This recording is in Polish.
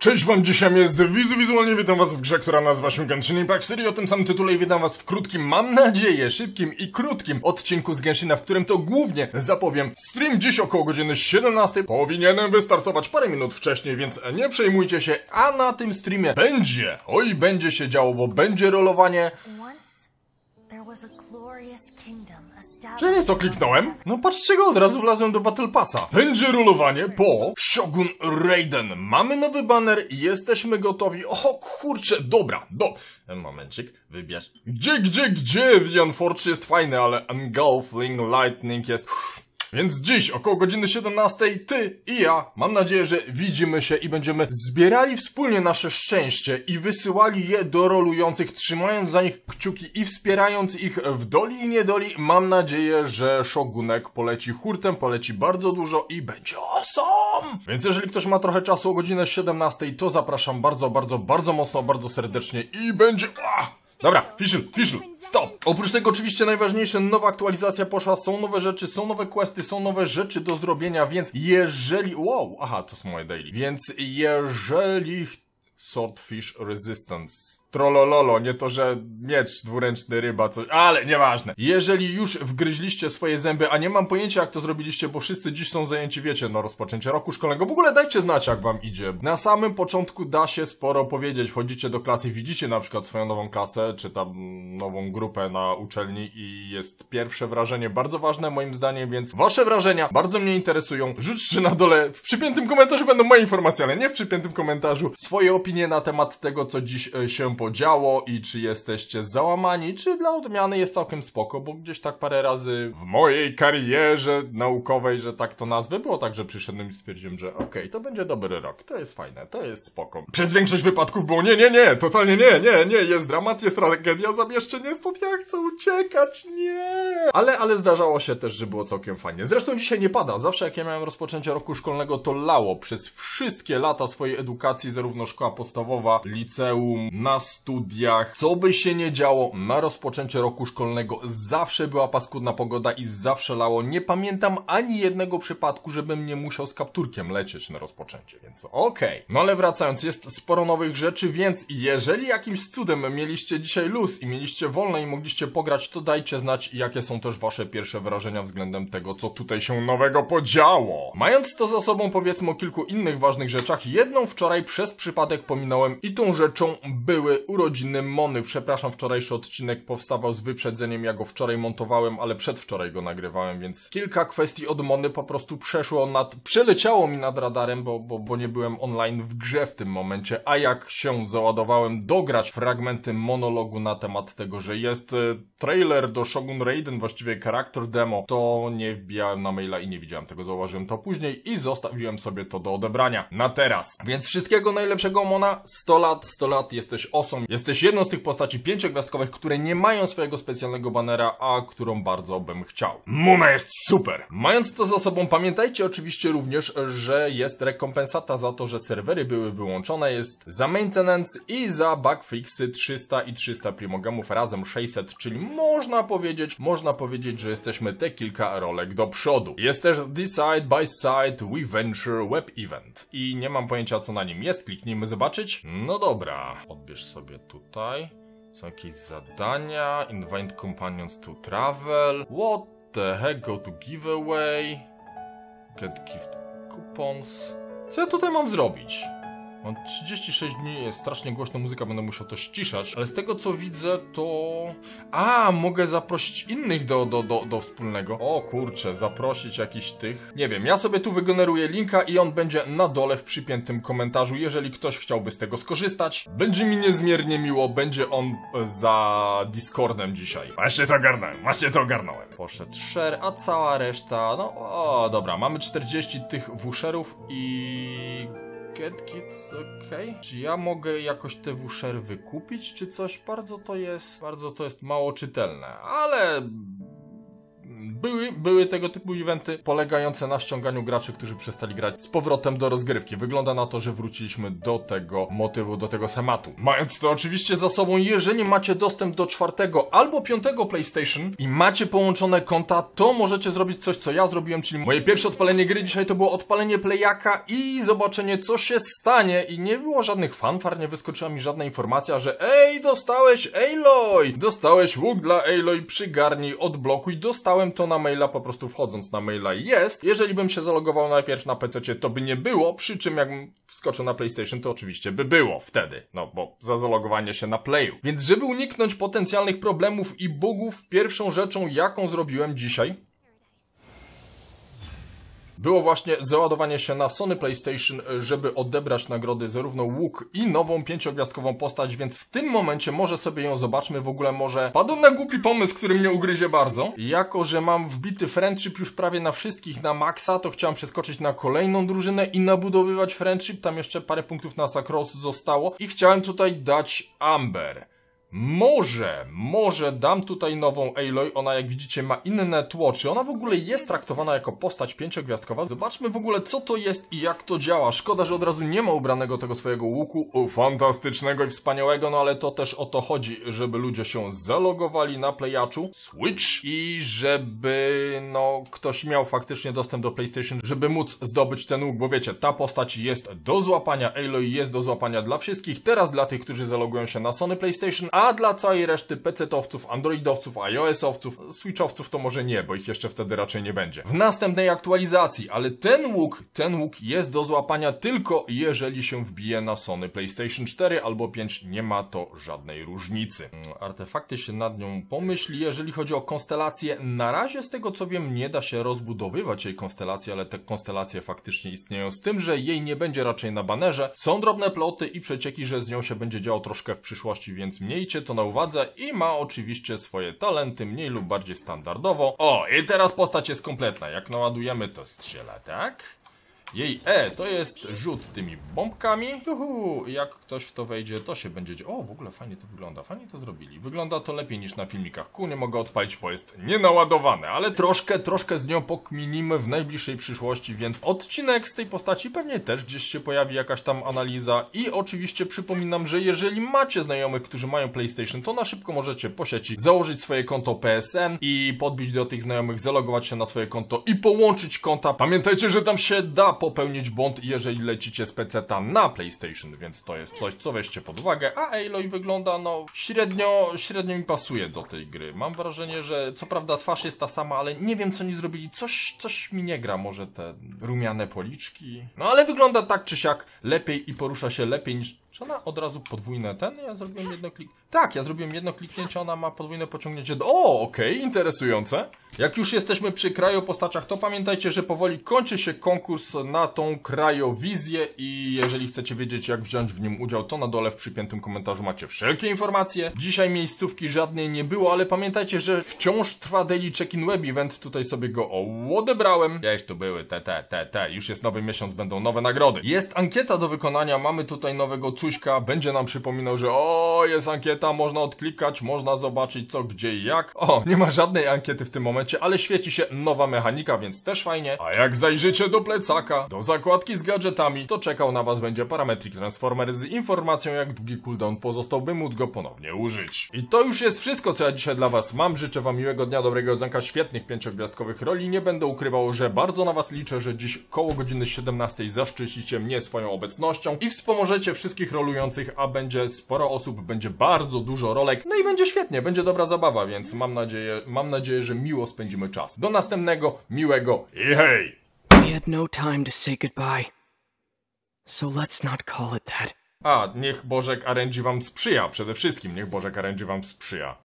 Cześć wam, dzisiaj jest Wizu Wizualnie, witam was w grze, która nazywa się Genshin Impact Serii o tym samym tytule i witam was w krótkim, mam nadzieję, szybkim i krótkim odcinku z Genshina, w którym to głównie zapowiem. Stream dziś około godziny 17 powinienem wystartować parę minut wcześniej, więc nie przejmujcie się, a na tym streamie będzie, oj będzie się działo, bo będzie rolowanie Czy nie to kliknąłem? No patrzcie go, od razu wlazłem do Battle Passa. Będzie rolowanie po Shogun Raiden. Mamy nowy banner i jesteśmy gotowi. O kurczę, dobra, do... Momencik, wybierz. Gdzie, gdzie, gdzie? The Unfortunate jest fajny, ale Engulfing Lightning jest... Więc dziś około godziny 17 ty i ja, mam nadzieję, że widzimy się i będziemy zbierali wspólnie nasze szczęście i wysyłali je do rolujących, trzymając za nich kciuki i wspierając ich w doli i niedoli. Mam nadzieję, że Shogunek poleci hurtem, poleci bardzo dużo i będzie awesome! Więc jeżeli ktoś ma trochę czasu o godzinę 17, to zapraszam bardzo, bardzo, bardzo mocno, bardzo serdecznie i będzie... Ah! Dobra, Fischl, Fischl, stop! Oprócz tego oczywiście najważniejsze, nowa aktualizacja poszła, są nowe rzeczy, są nowe questy, są nowe rzeczy do zrobienia, więc jeżeli... Wow, aha, to są moje daily. Więc jeżeli... Swordfish Resistance. Trollololo, nie to, że miecz dwuręczny, ryba, coś, ale nieważne. Jeżeli już wgryźliście swoje zęby, a nie mam pojęcia jak to zrobiliście, bo wszyscy dziś są zajęci, wiecie, no rozpoczęcie roku szkolnego. W ogóle dajcie znać jak wam idzie. Na samym początku da się sporo powiedzieć. Wchodzicie do klasy, widzicie na przykład swoją nową klasę, czy tam nową grupę na uczelni i jest pierwsze wrażenie bardzo ważne moim zdaniem, więc wasze wrażenia bardzo mnie interesują. Rzućcie na dole, w przypiętym komentarzu będą moje informacje, ale nie w przypiętym komentarzu, swoje opinie na temat tego, co dziś e, się podziało i czy jesteście załamani, czy dla odmiany jest całkiem spoko, bo gdzieś tak parę razy w mojej karierze naukowej, że tak to nazwę, było tak, że przyszedłem i stwierdziłem, że okej, to będzie dobry rok, to jest fajne, to jest spoko. Przez większość wypadków było nie, nie, nie, totalnie nie, nie, nie, jest dramat, jest tragedia, zabierzcie mnie stąd, ja chcę uciekać, nie. Ale, ale zdarzało się też, że było całkiem fajnie. Zresztą dzisiaj nie pada, zawsze jak ja miałem rozpoczęcie roku szkolnego, to lało przez wszystkie lata swojej edukacji, zarówno szkoła podstawowa, liceum, na studiach, co by się nie działo, na rozpoczęcie roku szkolnego zawsze była paskudna pogoda i zawsze lało. Nie pamiętam ani jednego przypadku, żebym nie musiał z kapturkiem lecieć na rozpoczęcie, więc okej. No ale wracając, jest sporo nowych rzeczy, więc jeżeli jakimś cudem mieliście dzisiaj luz i mieliście wolne i mogliście pograć, to dajcie znać, jakie są też wasze pierwsze wrażenia względem tego, co tutaj się nowego podziało. Mając to za sobą, powiedzmy o kilku innych ważnych rzeczach, jedną wczoraj przez przypadek pominąłem i tą rzeczą były urodziny Mony. Przepraszam, wczorajszy odcinek powstawał z wyprzedzeniem, ja go wczoraj montowałem, ale przedwczoraj go nagrywałem, więc kilka kwestii od Mony po prostu przeszło nad, przeleciało mi nad radarem, bo, bo, bo nie byłem online w grze w tym momencie, a jak się załadowałem dograć fragmenty monologu na temat tego, że jest e, trailer do Shogun Raiden, właściwie charakter demo, to nie wbijałem na maila i nie widziałem tego, zauważyłem to później i zostawiłem sobie to do odebrania. Na teraz. Więc wszystkiego najlepszego Mona, 100 lat, 100 lat, jesteś osą, jesteś jedną z tych postaci pięciogwiazdkowych, które nie mają swojego specjalnego banera, a którą bardzo bym chciał. Mona jest super! Mając to za sobą, pamiętajcie oczywiście również, że jest rekompensata za to, że serwery były wyłączone, jest za maintenance i za bugfixy 300 i 300 primogemów razem 600, czyli można powiedzieć, można powiedzieć, że jesteśmy te kilka rolek do przodu. Jest też The Side by Side We Venture Web Event i nie mam pojęcia co na nim jest, kliknijmy zobaczyć. No dobra, odbierz sobie tutaj. Są jakieś zadania, invite companions to travel. What the heck, go to giveaway. Get gift coupons. Co ja tutaj mam zrobić? Mam 36 dni, jest strasznie głośna muzyka, będę musiał to ściszać, ale z tego co widzę to... A, mogę zaprosić innych do, do, do, do wspólnego. O kurczę, zaprosić jakiś tych... Nie wiem, ja sobie tu wygeneruję linka i on będzie na dole w przypiętym komentarzu, jeżeli ktoś chciałby z tego skorzystać. Będzie mi niezmiernie miło, będzie on za Discordem dzisiaj. Właśnie to ogarnąłem, właśnie to ogarnąłem. Poszedł share, a cała reszta... No, o, dobra, mamy 40 tych wusherów i... Get Kids, okej. Czy ja mogę jakoś te wushery wykupić, czy coś? Bardzo to jest, bardzo to jest mało czytelne, ale były, były tego typu eventy polegające na ściąganiu graczy, którzy przestali grać z powrotem do rozgrywki. Wygląda na to, że wróciliśmy do tego motywu, do tego sematu. Mając to oczywiście za sobą, jeżeli macie dostęp do czwartego albo piątego PlayStation i macie połączone konta, to możecie zrobić coś, co ja zrobiłem, czyli moje pierwsze odpalenie gry dzisiaj to było odpalenie Playaka i zobaczenie, co się stanie. I nie było żadnych fanfar, nie wyskoczyła mi żadna informacja, że ej, dostałeś Aloy! Dostałeś łuk dla Aloy, przygarnij, odblokuj. Dostałem to na maila, po prostu wchodząc na maila jest. Jeżeli bym się zalogował najpierw na PC, to by nie było, przy czym jakbym wskoczył na PlayStation, to oczywiście by było wtedy. No, bo za zalogowanie się na Playu. Więc żeby uniknąć potencjalnych problemów i bugów, pierwszą rzeczą, jaką zrobiłem dzisiaj, było właśnie załadowanie się na Sony PlayStation, żeby odebrać nagrody zarówno łuk i nową pięciogwiazdkową postać, więc w tym momencie może sobie ją zobaczmy, w ogóle może padłem na głupi pomysł, który mnie ugryzie bardzo. Jako, że mam wbity friendship już prawie na wszystkich na maksa, to chciałem przeskoczyć na kolejną drużynę i nabudowywać friendship, tam jeszcze parę punktów na Sacross zostało i chciałem tutaj dać Amber. Może, może dam tutaj nową Aloy, ona jak widzicie ma inne tło, czy ona w ogóle jest traktowana jako postać pięciogwiazdkowa? Zobaczmy w ogóle co to jest i jak to działa. Szkoda, że od razu nie ma ubranego tego swojego łuku, fantastycznego i wspaniałego, no ale to też o to chodzi, żeby ludzie się zalogowali na Playaczu. Switch. I żeby no ktoś miał faktycznie dostęp do PlayStation, żeby móc zdobyć ten łuk, bo wiecie, ta postać jest do złapania, Aloy jest do złapania dla wszystkich, teraz dla tych, którzy zalogują się na Sony PlayStation, a dla całej reszty PC-owców, Androidowców, iOS-owców, Switchowców to może nie, bo ich jeszcze wtedy raczej nie będzie. W następnej aktualizacji, ale ten łuk, ten łuk jest do złapania tylko jeżeli się wbije na Sony PlayStation 4 albo 5, nie ma to żadnej różnicy. Mm, Artefakty się nad nią pomyśli, jeżeli chodzi o konstelację, na razie z tego co wiem nie da się rozbudowywać jej konstelacji, ale te konstelacje faktycznie istnieją, z tym, że jej nie będzie raczej na banerze. Są drobne ploty i przecieki, że z nią się będzie działo troszkę w przyszłości, więc miejcie to na uwadze i ma oczywiście swoje talenty mniej lub bardziej standardowo. O, i teraz postać jest kompletna. Jak naładujemy to strzela, tak? Jej E to jest rzut tymi bombkami. Juhu, jak ktoś w to wejdzie, to się będzie. O, w ogóle fajnie to wygląda. Fajnie to zrobili. Wygląda to lepiej niż na filmikach. Ku nie mogę odpalić, bo jest nienaładowane, ale troszkę, troszkę z nią pokminimy w najbliższej przyszłości, więc odcinek z tej postaci pewnie też gdzieś się pojawi jakaś tam analiza. I oczywiście przypominam, że jeżeli macie znajomych, którzy mają PlayStation, to na szybko możecie po sieci założyć swoje konto PSN i podbić do tych znajomych, zalogować się na swoje konto i połączyć konta. Pamiętajcie, że tam się da popełnić błąd, jeżeli lecicie z PC-ta na PlayStation, więc to jest coś, co weźcie pod uwagę, a Aloy wygląda, no, średnio, średnio mi pasuje do tej gry. Mam wrażenie, że co prawda twarz jest ta sama, ale nie wiem, co oni zrobili. Coś, coś mi nie gra, może te rumiane policzki. No, ale wygląda tak czy siak lepiej i porusza się lepiej niż... Czy ona od razu podwójne ten? Ja zrobiłem jedno klik... Tak, ja zrobiłem jedno kliknięcie, ona ma podwójne pociągnięcie. O, okej, interesujące. Jak już jesteśmy przy krajopostaciach, to pamiętajcie, że powoli kończy się konkurs na tą krajowizję i jeżeli chcecie wiedzieć, jak wziąć w nim udział, to na dole w przypiętym komentarzu macie wszelkie informacje. Dzisiaj miejscówki żadnej nie było, ale pamiętajcie, że wciąż trwa Daily Check-in Web Event, tutaj sobie go odebrałem. Gdzieś tu były, te, te, te, te, już jest nowy miesiąc, będą nowe nagrody. Jest ankieta do wykonania, mamy tutaj nowego cuśka, będzie nam przypominał, że o, jest ankieta, można odklikać, można zobaczyć co, gdzie i jak. O, nie ma żadnej ankiety w tym momencie, ale świeci się nowa mechanika, więc też fajnie. A jak zajrzycie do plecaka, do zakładki z gadżetami, to czekał na was będzie Parametric Transformer z informacją, jak długi cooldown pozostał, by móc go ponownie użyć. I to już jest wszystko, co ja dzisiaj dla was mam. Życzę wam miłego dnia, dobrego odzonka, świetnych pięciogwiazdkowych roli. Nie będę ukrywał, że bardzo na was liczę, że dziś koło godziny 17 zaszczycicie mnie swoją obecnością i wspomożecie wszystkich rolujących, a będzie sporo osób, będzie bardzo dużo rolek, no i będzie świetnie, będzie dobra zabawa, więc mam nadzieję, mam nadzieję, że miło spędzimy czas. Do następnego, miłego i hej! We had no time to say goodbye. So let's not call it that. A, niech Bożek RNG wam sprzyja, przede wszystkim niech Bożek RNG wam sprzyja.